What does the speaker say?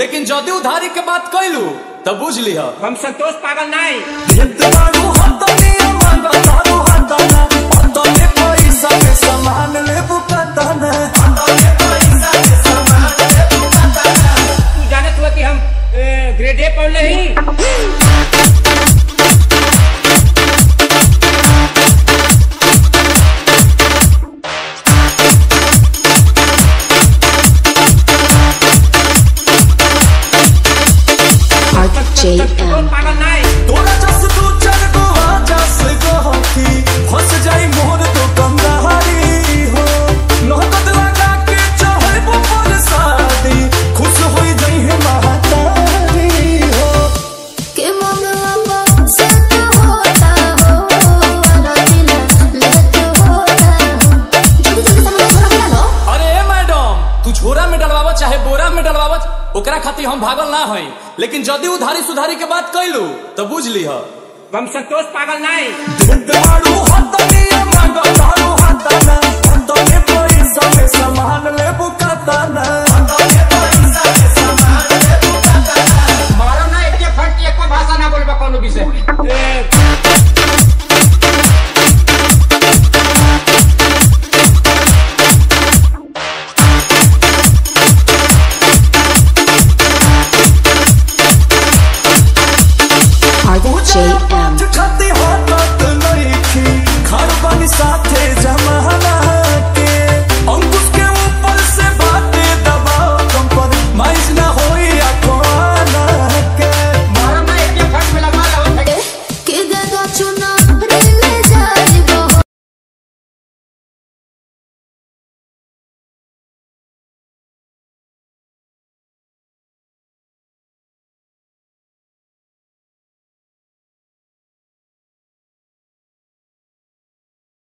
लेकिन जदि उधारी के बात कैलू तब बुझ लिह। हम संतोष पागल नहीं। तू ग्रेड ए ही JM. ओकरा खातिर हम भागल ना हई। लेकिन जदि उधारी सुधारी के बात कैलू तो बुझ ली हम संतोष पागल नहीं JM.